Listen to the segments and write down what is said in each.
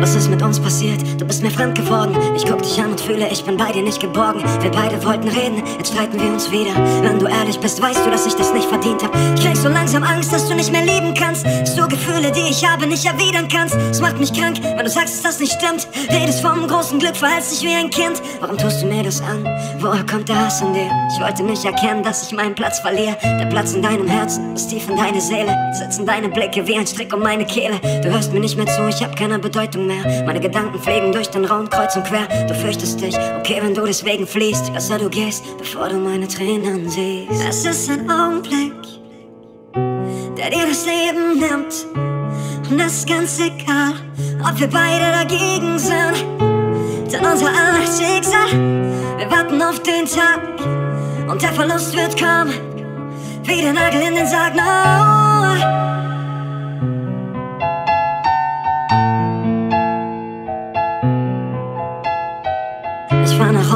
Was ist mit uns passiert? Du bist mir fremd geworden. Ich guck dich an und fühle, ich bin bei dir nicht geborgen. Wir beide wollten reden, jetzt streiten wir uns wieder. Wenn du ehrlich bist, weißt du, dass ich das nicht verdient hab. Ich krieg so langsam Angst, dass du nicht mehr lieben kannst. So Gefühle, die ich habe, nicht erwidern kannst. Es macht mich krank, wenn du sagst, dass das nicht stimmt. Redest vom großen Glück, verhältst dich wie ein Kind. Warum tust du mir das an? Woher kommt der Hass in dir? Ich wollte nicht erkennen, dass ich meinen Platz verliere. Der Platz in deinem Herzen ist tief in deine Seele. Sitzen deine Blicke wie ein Strick um meine Kehle. Du hörst mir nicht mehr zu, ich hab keine Bedeutung mehr. Meine Gedanken fliegen durch den Raum kreuz und quer. Du fürchtest dich, okay, wenn du deswegen fließt. Besser du gehst, bevor du meine Tränen siehst. Es ist ein Augenblick, der dir das Leben nimmt. Und es ist ganz egal, ob wir beide dagegen sind. Denn unser aller Schicksal, wir warten auf den Tag. Und der Verlust wird kommen, wie der Nagel in den Sarg. No.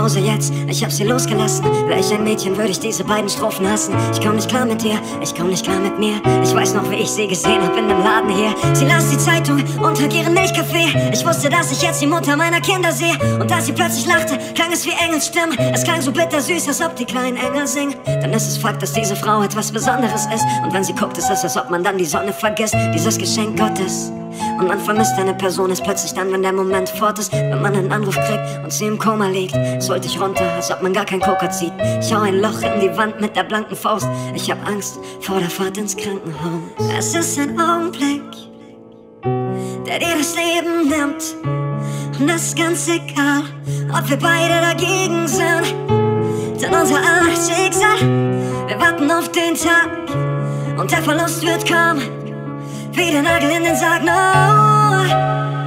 Hause jetzt, ich hab sie losgelassen. Welch ein Mädchen würde ich diese beiden Strophen hassen? Ich komm nicht klar mit dir, ich komm nicht klar mit mir. Ich weiß noch, wie ich sie gesehen hab in dem Laden hier. Sie las die Zeitung und trank ihren Milchkaffee. Ich wusste, dass ich jetzt die Mutter meiner Kinder sehe. Und als sie plötzlich lachte, klang es wie Engelsstimmen. Es klang so bittersüß, als ob die kleinen Engel singen. Dann ist es Fakt, dass diese Frau etwas Besonderes ist. Und wenn sie guckt, ist es, als ob man dann die Sonne vergisst. Dieses Geschenk Gottes. Und man vermisst eine Person ist plötzlich dann, wenn der Moment fort ist, wenn man einen Anruf kriegt und sie im Koma liegt. Sollte ich runter, als ob man gar kein Koker zieht. Ich hau ein Loch in die Wand mit der blanken Faust. Ich hab Angst vor der Fahrt ins Krankenhaus. Es ist ein Augenblick, der dir das Leben nimmt. Und es ist ganz egal, ob wir beide dagegen sind. Denn unser aller Schicksal, wir warten auf den Tag. Und der Verlust wird kommen wie der Nagel in den Sarg. No.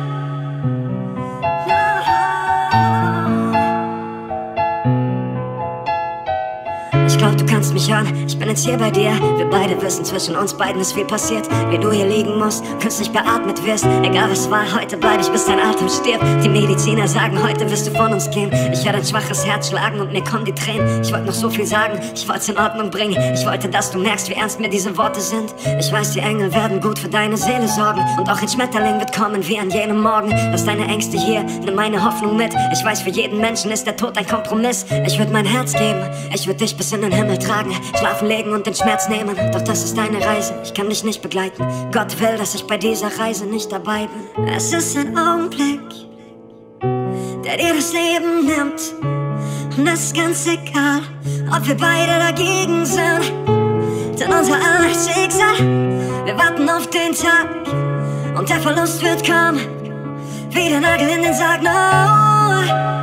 Glaub, du kannst mich hören, ich bin jetzt hier bei dir. Wir beide wissen, zwischen uns beiden ist viel passiert. Wie du hier liegen musst, künstlich beatmet wirst. Egal was war, heute bleib ich, bis dein Atem stirbt. Die Mediziner sagen, heute wirst du von uns gehen. Ich höre dein schwaches Herz schlagen und mir kommen die Tränen. Ich wollte noch so viel sagen, ich wollte es in Ordnung bringen. Ich wollte, dass du merkst, wie ernst mir diese Worte sind. Ich weiß, die Engel werden gut für deine Seele sorgen. Und auch ein Schmetterling wird kommen wie an jenem Morgen. Lass deine Ängste hier, nimm meine Hoffnung mit. Ich weiß, für jeden Menschen ist der Tod ein Kompromiss. Ich würde mein Herz geben, ich würde dich bis in den Himmel tragen, schlafen legen und den Schmerz nehmen. Doch das ist deine Reise, ich kann dich nicht begleiten. Gott will, dass ich bei dieser Reise nicht dabei bin. Es ist ein Augenblick, der dir das Leben nimmt. Und es ist ganz egal, ob wir beide dagegen sind. Denn unser aller Schicksal, wir warten auf den Tag. Und der Verlust wird kommen, wie der Nagel in den Sarg. No.